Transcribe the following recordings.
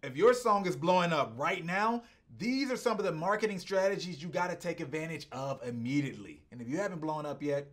If your song is blowing up right now, these are some of the marketing strategies you got to take advantage of immediately. And if you haven't blown up yet,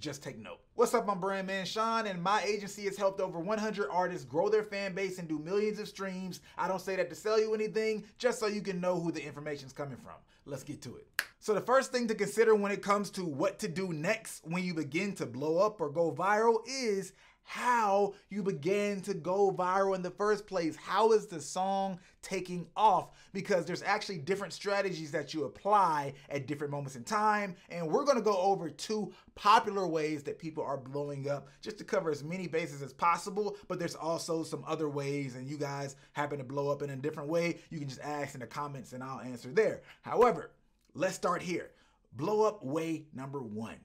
just take note. What's up, my Brandman Sean, and my agency has helped over 100 artists grow their fan base and do millions of streams. I don't say that to sell you anything, just so you can know who the information's coming from. Let's get to it. So the first thing to consider when it comes to what to do next when you begin to blow up or go viral is how you began to go viral in the first place. How is the song taking off? Because there's actually different strategies that you apply at different moments in time. And we're gonna go over two popular ways that people are blowing up just to cover as many bases as possible. But there's also some other ways, and you guys happen to blow up in a different way. You can just ask in the comments and I'll answer there. However, let's start here. Blow up way number one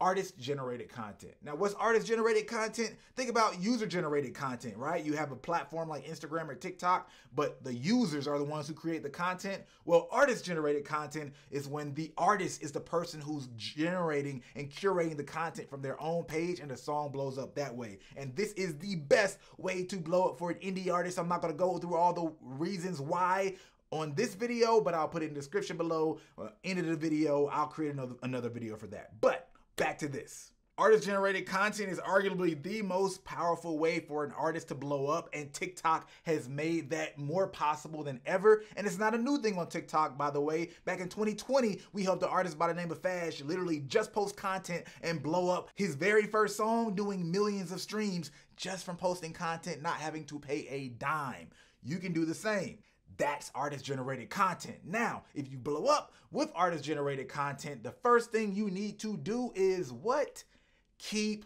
artist generated content. Now, what's artist generated content? Think about user generated content, right? You have a platform like Instagram or TikTok, but the users are the ones who create the content. Well, artist generated content is when the artist is the person who's generating and curating the content from their own page and the song blows up that way. And this is the best way to blow up for an indie artist. I'm not going to go through all the reasons why on this video, but I'll put it in the description below. Uh, end of the video, I'll create another another video for that. But back to this. Artist generated content is arguably the most powerful way for an artist to blow up, and TikTok has made that more possible than ever. And it's not a new thing on TikTok, by the way. Back in 2020, we helped an artist by the name of Fash literally just post content and blow up his very first song, doing millions of streams just from posting content, not having to pay a dime. You can do the same. That's artist generated content. Now, if you blow up with artist generated content, the first thing you need to do is what? Keep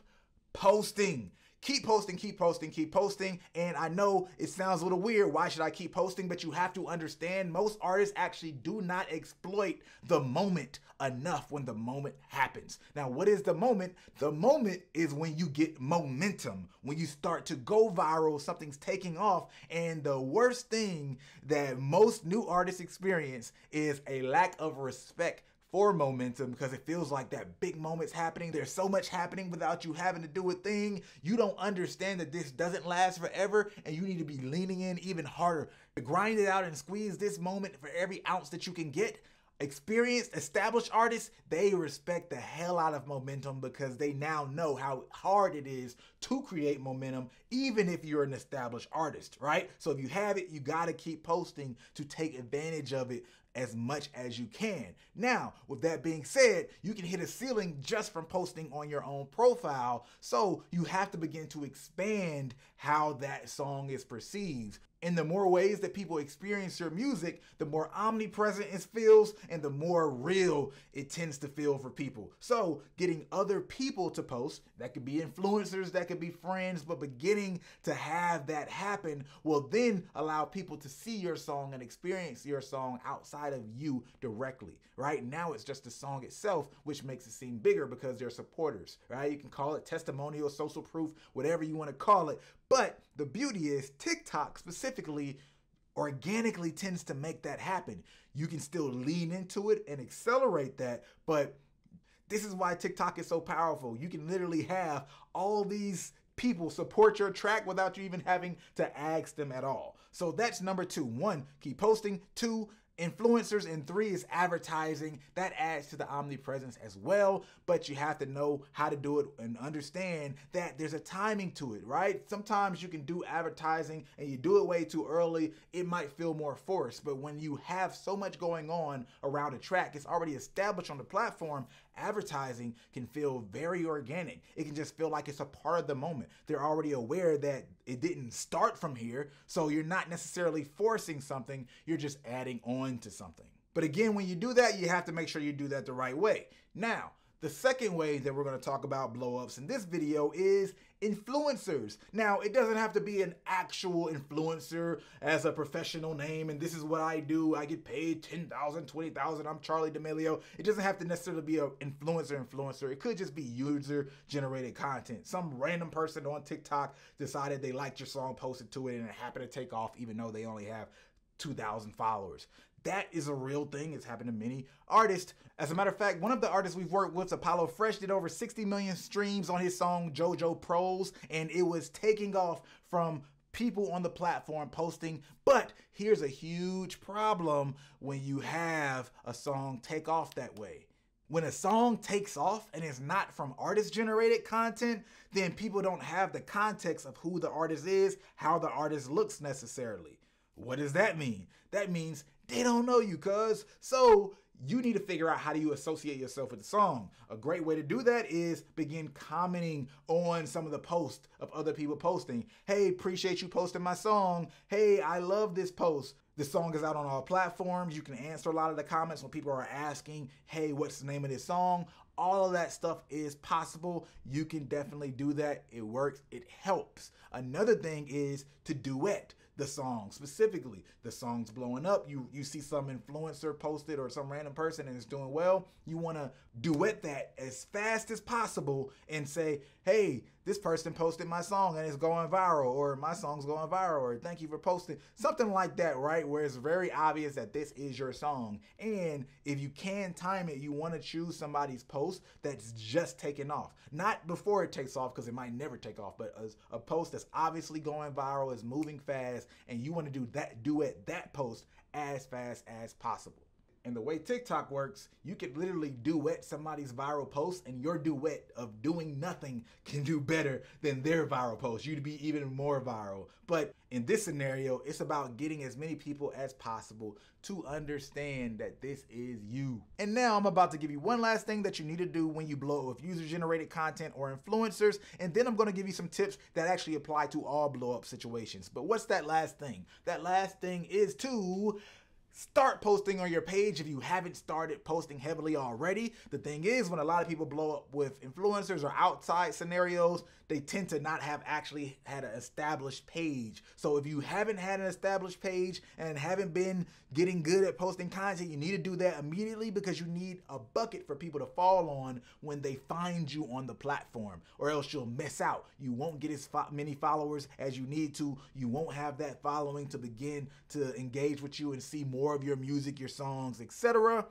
posting. Keep posting, keep posting, keep posting. And I know it sounds a little weird. Why should I keep posting? But you have to understand most artists actually do not exploit the moment enough when the moment happens. Now, what is the moment? The moment is when you get momentum, when you start to go viral, something's taking off. And the worst thing that most new artists experience is a lack of respect for momentum because it feels like that big moment's happening. There's so much happening without you having to do a thing. You don't understand that this doesn't last forever and you need to be leaning in even harder to grind it out and squeeze this moment for every ounce that you can get experienced, established artists, they respect the hell out of momentum because they now know how hard it is to create momentum, even if you're an established artist, right? So if you have it, you got to keep posting to take advantage of it as much as you can. Now, with that being said, you can hit a ceiling just from posting on your own profile. So you have to begin to expand how that song is perceived. And the more ways that people experience your music, the more omnipresent it feels and the more real it tends to feel for people. So, getting other people to post, that could be influencers, that could be friends, but beginning to have that happen will then allow people to see your song and experience your song outside of you directly. Right now, it's just the song itself, which makes it seem bigger because they're supporters, right? You can call it testimonial, social proof, whatever you want to call it. But the beauty is TikTok specifically organically tends to make that happen. You can still lean into it and accelerate that, but this is why TikTok is so powerful. You can literally have all these people support your track without you even having to ask them at all. So that's number two. One, keep posting. Two, influencers and three is advertising. That adds to the omnipresence as well but you have to know how to do it and understand that there's a timing to it right? Sometimes you can do advertising and you do it way too early it might feel more forced but when you have so much going on around a track it's already established on the platform advertising can feel very organic. It can just feel like it's a part of the moment. They're already aware that it didn't start from here, so you're not necessarily forcing something, you're just adding on to something. But again, when you do that, you have to make sure you do that the right way. Now, the second way that we're going to talk about blowups in this video is influencers. Now, it doesn't have to be an actual influencer as a professional name, and this is what I do. I get paid 10,000, 20,000. I'm Charli D'Amelio. It doesn't have to necessarily be an influencer influencer. It could just be user generated content. Some random person on TikTok decided they liked your song, posted to it, and it happened to take off even though they only have 2,000 followers. That is a real thing. It's happened to many artists. As a matter of fact, one of the artists we've worked with, Apollo Fresh, did over 60 million streams on his song JoJo Pros, and it was taking off from people on the platform posting. But here's a huge problem when you have a song take off that way. When a song takes off and it's not from artist generated content, then people don't have the context of who the artist is, how the artist looks necessarily. What does that mean? That means they don't know you, cuz. So you need to figure out how do you associate yourself with the song. A great way to do that is begin commenting on some of the posts of other people posting. Hey, appreciate you posting my song. Hey, I love this post. The song is out on all platforms. You can answer a lot of the comments when people are asking, hey, what's the name of this song? All of that stuff is possible. You can definitely do that. It works, it helps. Another thing is to duet the song specifically. The song's blowing up. You you see some influencer posted or some random person and it's doing well. You want to duet that as fast as possible and say, "Hey, this person posted my song and it's going viral," or "My song's going viral," or "Thank you for posting." Something like that, right? Where it's very obvious that this is your song. And if you can time it, you want to choose somebody's post that's just taken off, not before it takes off because it might never take off, but a, a post that's obviously going viral, is moving fast, and you want to do that do it that post as fast as possible. And the way TikTok works, you could literally duet somebody's viral post, and your duet of doing nothing can do better than their viral post. You'd be even more viral. But in this scenario, it's about getting as many people as possible to understand that this is you. And now I'm about to give you one last thing that you need to do when you blow up with user generated content or influencers. And then I'm gonna give you some tips that actually apply to all blow up situations. But what's that last thing? That last thing is to Start posting on your page if you haven't started posting heavily already. The thing is, when a lot of people blow up with influencers or outside scenarios, they tend to not have actually had an established page. So if you haven't had an established page and haven't been getting good at posting content, you need to do that immediately because you need a bucket for people to fall on when they find you on the platform, or else you'll miss out. You won't get as many followers as you need to. You won't have that following to begin to engage with you and see more more of your music, your songs, etc.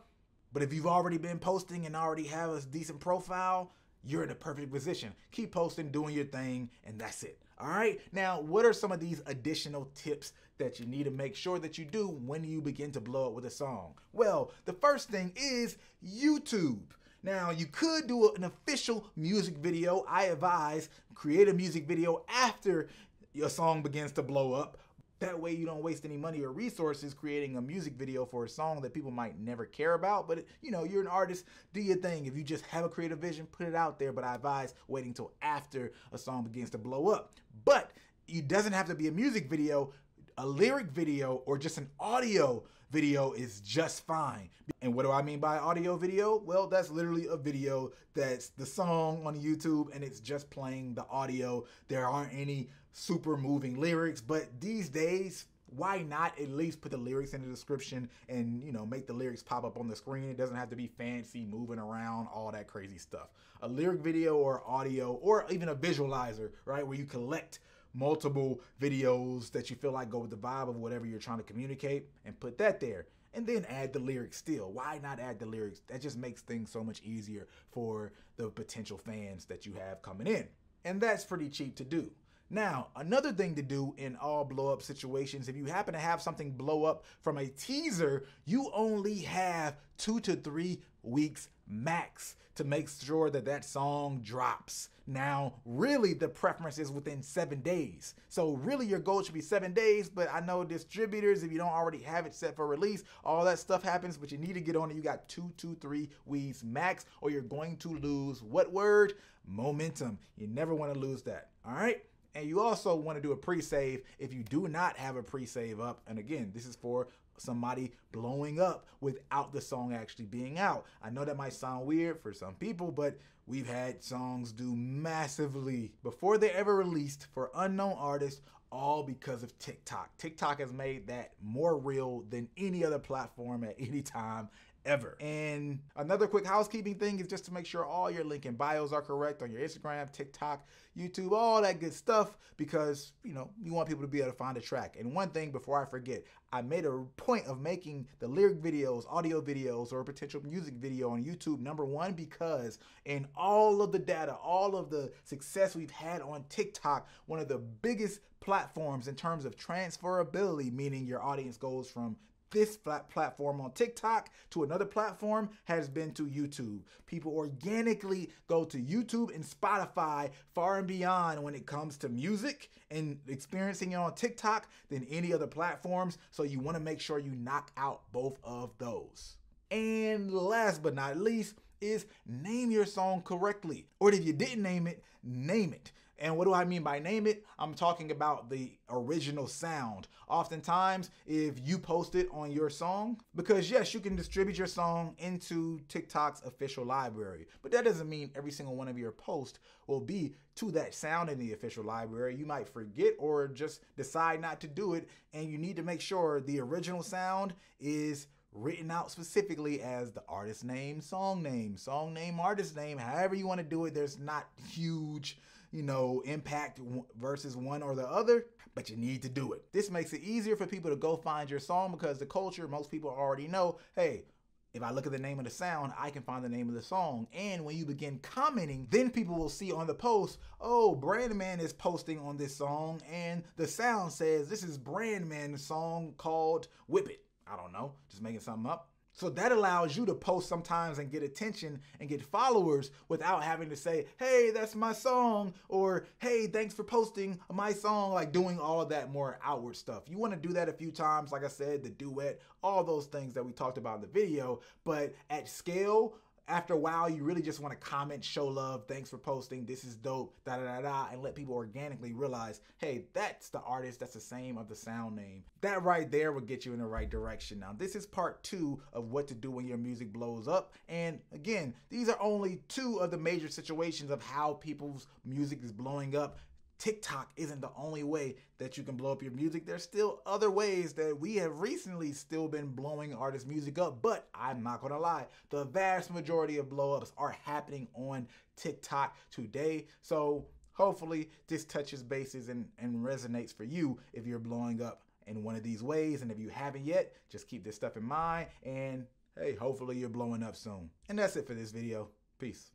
But if you've already been posting and already have a decent profile, you're in a perfect position. Keep posting, doing your thing, and that's it. All right. Now, what are some of these additional tips that you need to make sure that you do when you begin to blow up with a song? Well, the first thing is YouTube. Now, you could do an official music video. I advise create a music video after your song begins to blow up. That way you don't waste any money or resources creating a music video for a song that people might never care about. But you know, you're an artist, do your thing. If you just have a creative vision, put it out there. But I advise waiting till after a song begins to blow up. But it doesn't have to be a music video. A lyric video or just an audio video is just fine. And what do I mean by audio video? Well, that's literally a video that's the song on YouTube and it's just playing the audio. There aren't any super moving lyrics, but these days, why not at least put the lyrics in the description and you know make the lyrics pop up on the screen it doesn't have to be fancy moving around all that crazy stuff a lyric video or audio or even a visualizer right where you collect multiple videos that you feel like go with the vibe of whatever you're trying to communicate and put that there and then add the lyrics still. Why not add the lyrics? That just makes things so much easier for the potential fans that you have coming in. And that's pretty cheap to do. Now, another thing to do in all blow up situations, if you happen to have something blow up from a teaser, you only have two to three weeks max to make sure that that song drops. Now, really, the preference is within seven days. So, really, your goal should be seven days. But I know distributors, if you don't already have it set for release, all that stuff happens. But you need to get on it. You got two, two, three weeks max, or you're going to lose what word? Momentum. You never want to lose that. All right. And you also want to do a pre-save if you do not have a pre-save up. And again, this is for somebody blowing up without the song actually being out. I know that might sound weird for some people, but we've had songs do massively before they ever released for unknown artists all because of TikTok. TikTok has made that more real than any other platform at any time ever. And another quick housekeeping thing is just to make sure all your link and bios are correct on your Instagram, TikTok, YouTube, all that good stuff, because you know you want people to be able to find a track. And one thing before I forget, I made a point of making the lyric videos, audio videos, or a potential music video on YouTube number one because in all of the data, all of the success we've had on TikTok, one of the biggest platforms in terms of transferability, meaning your audience goes from this platform on TikTok to another platform has been to YouTube. People organically go to YouTube and Spotify far and beyond when it comes to music and experiencing it on TikTok than any other platforms. So you want to make sure you knock out both of those. And last but not least is name your song correctly. Or if you didn't name it, name it. And what do I mean by name it? I'm talking about the original sound. Oftentimes, if you post it on your song, because yes, you can distribute your song into TikTok's official library, but that doesn't mean every single one of your posts will be to that sound in the official library. You might forget or just decide not to do it, and you need to make sure the original sound is written out specifically as the artist name, song name, song name, artist name, however you want to do it. There's not huge you know, impact versus one or the other, but you need to do it. This makes it easier for people to go find your song because the culture, most people already know, hey, if I look at the name of the sound, I can find the name of the song. And when you begin commenting, then people will see on the post, oh, Brandman is posting on this song, and the sound says this is Brandman's song called Whip It. I don't know, just making something up. So that allows you to post sometimes and get attention and get followers without having to say, hey, that's my song, or hey, thanks for posting my song, like doing all of that more outward stuff. You want to do that a few times, like I said, the duet, all those things that we talked about in the video, but at scale, after a while, you really just want to comment, show love, thanks for posting, this is dope, da da da da, and let people organically realize, hey, that's the artist, that's the same of the sound name. That right there will get you in the right direction. Now, this is part two of what to do when your music blows up. And again, these are only two of the major situations of how people's music is blowing up. TikTok isn't the only way that you can blow up your music. There's still other ways that we have recently still been blowing artist music up, but I'm not gonna lie, the vast majority of blowups are happening on TikTok today. So hopefully this touches bases and, and resonates for you if you're blowing up in one of these ways. And if you haven't yet, just keep this stuff in mind and hey, hopefully you're blowing up soon. And that's it for this video. Peace.